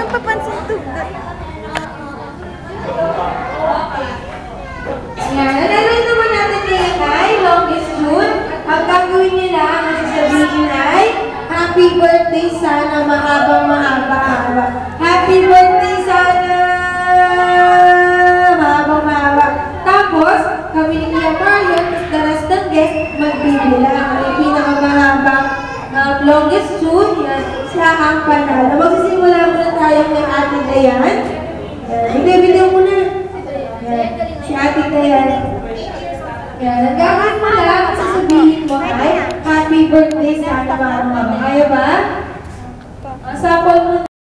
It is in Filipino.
Huwag kang papansin tugda. Yan, nalalaman naman natin ngayon ay longest June. Ang gagawin nila, ang sasabihin ay, Happy birthday sana, mahabang mahaba haba. Happy birthday sana, mahabang mahaba. Tapos, kami ni Kuya Mario, tapos the rest ng guest, magbibilang. Ang pinakamahabang um, longest June, yan, siya ang panalo. Happy na yan. Yan. Hanggang mo lang sasabihin mo ay happy birthday.